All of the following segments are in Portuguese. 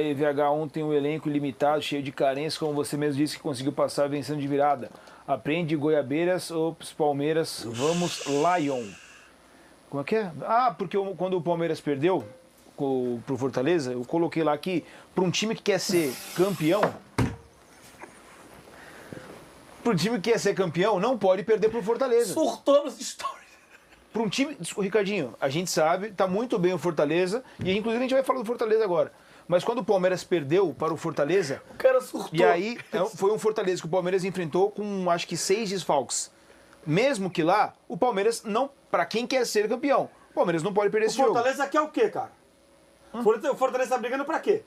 EVH ontem um elenco limitado, cheio de carências, como você mesmo disse que conseguiu passar vencendo de virada. Aprende Goiabeiras ou Palmeiras, vamos Lion. Como é que é? Ah, porque eu- quando o Palmeiras perdeu co- pro Fortaleza, eu coloquei lá aqui, para um time que quer ser campeão, para um time que quer ser campeão, não pode perder pro Fortaleza. Surtou nos stories. Para um time. Ricardinho, a gente sabe, tá muito bem o Fortaleza, e inclusive a gente vai falar do Fortaleza agora. Mas quando o Palmeiras perdeu para o Fortaleza, O cara surtou. e aí é, foi um Fortaleza que o Palmeiras enfrentou com acho que seis desfalques. Mesmo que lá, o Palmeiras não. Para quem quer ser campeão, o Palmeiras não pode perder O esse jogo. Fortaleza quer o quê, cara? O Fortaleza tá brigando pra quê?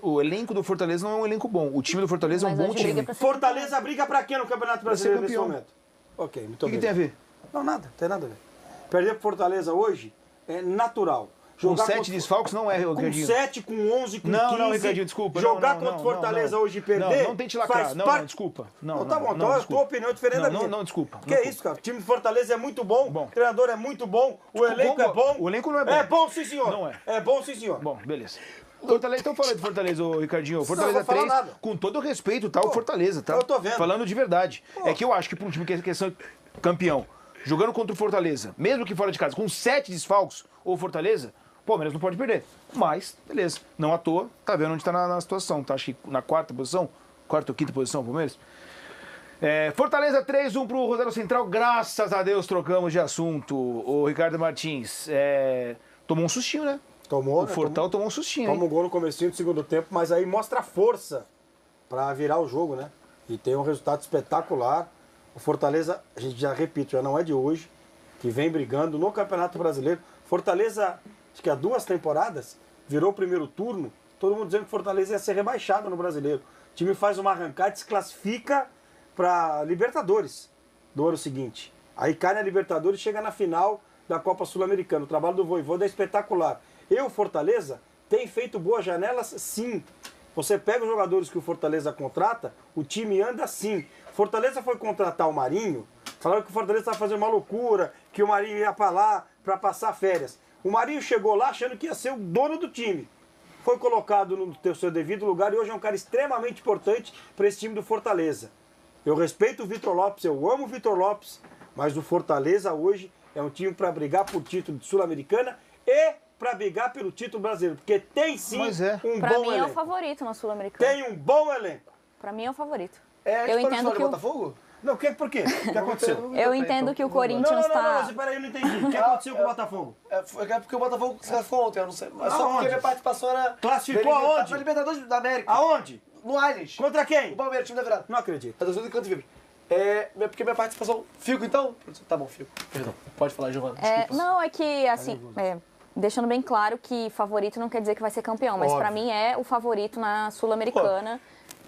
O elenco do Fortaleza não é um elenco bom. O time do Fortaleza é um Mas bom briga time. ser Fortaleza briga pra quê no Campeonato Brasileiro nesse campeão. momento? Ok, muito O que, que bem. tem a ver? Não, nada, tem nada a ver. Perder pro Fortaleza hoje é natural. Com sete contra- desfalques não é, Com Ricardinho. 7, com 11, com Não, 15. não, Ricardinho, desculpa. Jogar não, não, contra o não, Fortaleza não. hoje e perder. Não, não tente lacrar. Não, parte... não, desculpa. Não, Não, tá não, bom, não, então a tua opinião é diferente Não, da minha. não, não, desculpa, Que não, é isso, cara? O time do Fortaleza é muito bom, Bom. o treinador é muito bom, o elenco é bom. o elenco não é bom. É bom, sim, senhor. Não é. É bom, sim, senhor. Bom, beleza. Fortaleza, então falando de Fortaleza, ô Ricardinho. Fortaleza falar 3, nada. com todo o respeito, tá? O Fortaleza, tá? eu tô vendo. Falando de verdade. É que eu acho que para um time que quer ser campeão, jogando contra o Fortaleza, mesmo que fora de casa, com sete desfalques, ou Fortaleza, Palmeiras não pode perder. Mas, beleza. Não à toa, tá vendo onde tá na, na situação. Tá, acho que na quarta posição, quarta ou quinta posição, o Palmeiras. É, Fortaleza 3-1 pro Rosário Central. Graças a Deus trocamos de assunto. O Ricardo Martins é, tomou um sustinho, né? Tomou, O né? Fortal tomou um sustinho, hein? um gol no comecinho do segundo tempo, mas aí mostra a força pra virar o jogo, né? E tem um resultado espetacular. O Fortaleza, a gente já repito, já não é de hoje, que vem brigando no Campeonato Brasileiro. Fortaleza, acho que há duas temporadas, virou o primeiro turno, todo mundo dizendo que Fortaleza ia ser rebaixado no Brasileiro. O time faz uma arrancada e se classifica para Libertadores do ano seguinte. Aí cai na Libertadores chega na final da Copa Sul-Americana. O trabalho do Voivoda é espetacular. E o Fortaleza tem feito boas janelas, sim. Você pega os jogadores que o Fortaleza contrata, o time anda sim. Fortaleza foi contratar o Marinho, falaram que o Fortaleza estava fazendo uma loucura, que o Marinho ia para lá para passar férias. O Marinho chegou lá achando que ia ser o dono do time. Foi colocado no teu- seu devido lugar e hoje é um cara extremamente importante para esse time do Fortaleza. Eu respeito o Vitor Lopes, eu amo o Vitor Lopes, mas o Fortaleza hoje é um time para brigar por título de Sul-Americana e para brigar pelo título brasileiro, porque tem sim Mas é. um Pra bom mim é o elenco. favorito na Sul-Americana. Tem um bom elenco. Pra mim é o favorito. É, eu entendo que o, Botafogo? Não, que, por quê? O que aconteceu? eu entendo que o Não, Corinthians não, não, tá. não, mas peraí, eu não entendi. O que aconteceu com o Botafogo? É, é porque o Botafogo se classificou ontem, eu não sei. Mas só porque minha participação era. Classificou aonde? da Libertadores da América. Aonde? No Allianz. Contra O quem? Palmeiras, time da virada. Não acredito. A torcida do Canto Vibre. É, porque minha participação. Fico então? Tá bom, fico. Perdão. Pode falar, Giovana. É, não, é que, assim, é, deixando bem claro que favorito não quer dizer que vai ser campeão, mas pra Óbvio. mim é o favorito na Sul-Americana.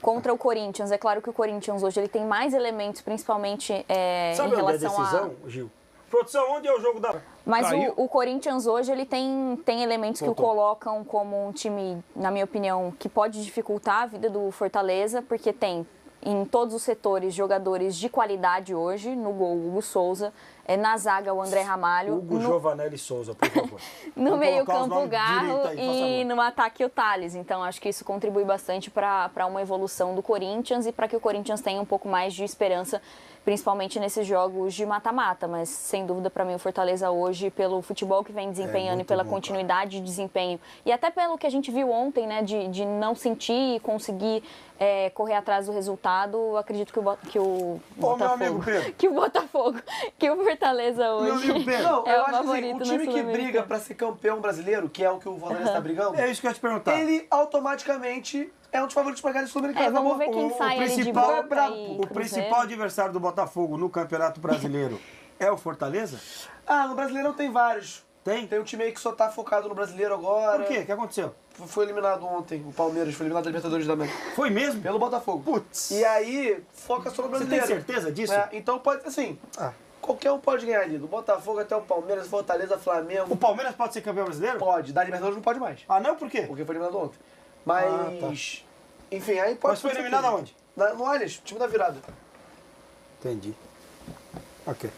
Contra o Corinthians. É claro que o Corinthians hoje ele tem mais elementos, principalmente é, Sabe em onde é a relação decisão, a. Gil? Produção, onde é o jogo da... Mas o, o Corinthians hoje ele tem, tem elementos que o Voltou. colocam como um time, na minha opinião, que pode dificultar a vida do Fortaleza, porque tem em todos os setores jogadores de qualidade hoje. No gol, o Hugo Souza. É, na zaga, o André Ramalho. Hugo no, Giovanelli Souza, por favor. no Vamos meio colocar os campo nomes o Garro aí, e no ataque o Thales. Então acho que isso contribui bastante para uma evolução do Corinthians e para que o Corinthians tenha um pouco mais de esperança, principalmente nesses jogos de mata-mata. Mas sem dúvida para mim o Fortaleza hoje, pelo futebol que vem desempenhando e É muito pela bom, continuidade de desempenho e até pelo que a gente viu ontem, né, de, de não sentir e conseguir é, correr atrás do resultado, acredito que o, que o Ô, meu Botafogo, amigo que o Botafogo, que o Fortaleza hoje. Não, é eu o acho que assim, o time que briga pra ser campeão brasileiro, que é o que o Fortaleza tá brigando, É isso que eu ia te perguntar. ele automaticamente é um dos favoritos pra ganhar a Sul-Americana. É, vamos ver quem o sai ali de principal Boca é brabo. e O principal adversário do Botafogo no Campeonato Brasileiro é o Fortaleza? Ah, no Brasileirão tem vários. Tem? Tem um time aí que só tá focado no brasileiro agora. Por quê? O que aconteceu? Foi eliminado ontem, o Palmeiras foi eliminado da Libertadores da América. Foi mesmo? Pelo Botafogo. Putz. E aí, foca só no Você tem brasileiro. certeza disso? É, então pode, assim, Ah. Qualquer um pode ganhar ali. Do Botafogo até o Palmeiras, Fortaleza, Flamengo. O Palmeiras pode ser campeão brasileiro? Pode, da Libertadores não pode mais. Ah, não? Por quê? Porque foi eliminado ontem. Mas. Enfim, aí pode Mas foi eliminado tudo. aonde? Na- no Allianz, time da virada. Entendi. Ok.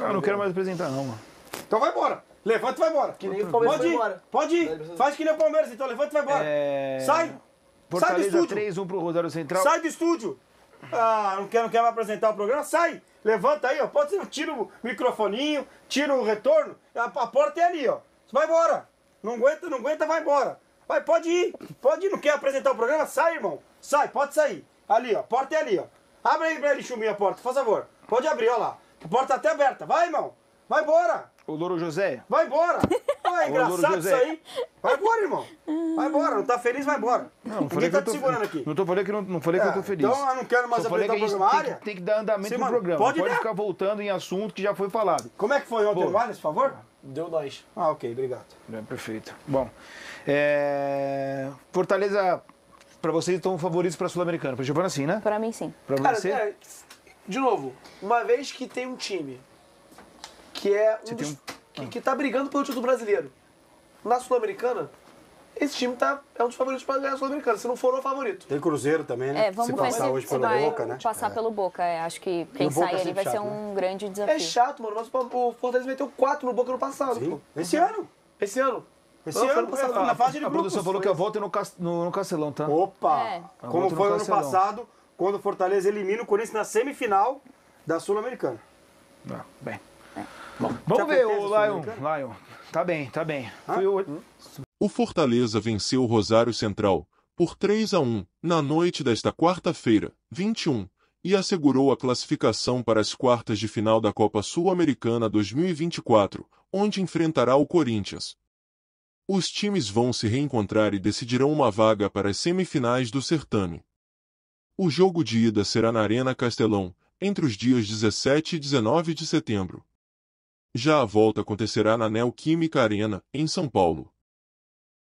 Ah, não quero mais apresentar, não, mano. Então vai embora. Levanta e vai embora. Que nem o Palmeiras Pode ir, embora. pode ir. Faz que nem o Palmeiras, então levanta e vai embora. É... Sai. Sai do estúdio. 3-1 pro Rosário Central. Sai do estúdio. Ah, não quer, não quer mais apresentar o programa? Sai. Levanta aí, ó. Pode ser, tira o microfoninho, tira o retorno. A, a porta é ali, ó. Vai embora. Não aguenta, não aguenta, vai embora. Vai, pode ir. Pode ir. Não quer apresentar o programa? Sai, irmão. Sai, pode sair. Ali, ó. A porta é ali, ó. Abre aí pra ele, Chuminho, a porta, por favor. Pode abrir, ó lá. A porta tá até aberta. Vai, irmão. Vai embora. O Louro José. Vai embora! Ah, é engraçado isso aí. Vai embora, irmão. Vai embora. Não tá feliz, vai embora. Não, não Ninguém falei que tá eu tô, te segurando aqui. Não tô falando que não, não falei que É, eu tô feliz. então eu não quero mais Só falei que a apresentar o programa tem área. que, tem que dar andamento Sim, mano, programa. pode Pode, ficar voltando em assunto que já foi falado. Como é que foi ontem no Allianz, por favor? Deu nós. Ah, ok, obrigado. É, perfeito. Bom, é... Fortaleza, pra vocês estão favoritos pra Sul-Americana. Pra Giovana, sim, né? Pra mim, sim. Pra Cara, você? é, de novo, uma vez que tem um time que é um dos, tem que, que tá brigando pelo título brasileiro na Sul-Americana, esse time tá, é um dos favoritos para ganhar a Sul-Americana, se não for o favorito. Tem Cruzeiro também, né? É, vamos se ver passar se, hoje pelo vai Boca, né? passar pelo Boca. é, acho que quem o Boca sai é ali vai sempre ser chato, um grande desafio. É chato, mano, mas o Fortaleza meteu 4 no Boca no passado, Sim. pô. Esse ano. Esse ano. Esse Não, foi ano, ano passado. na fase de A grupos. produção falou que a volta é no, no, no Castelão, tá? Opa! É. Como volta no foi ano passado, quando o Fortaleza elimina o Corinthians na semifinal da Sul-Americana. Ah, bem. Já Vamos ver o Lion. Lion. Tá bem, tá bem. Foi o... O Fortaleza venceu o Rosário Central por 3 a 1 na noite desta quarta-feira, 21, e assegurou a classificação para as quartas de final da Copa Sul-Americana 2024, onde enfrentará o Corinthians. Os times vão se reencontrar e decidirão uma vaga para as semifinais do certame. O jogo de ida será na Arena Castelão, entre os dias 17 e 19 de setembro. Já a volta acontecerá na Neoquímica Arena, em São Paulo.